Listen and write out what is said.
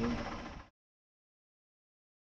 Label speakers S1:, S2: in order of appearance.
S1: 用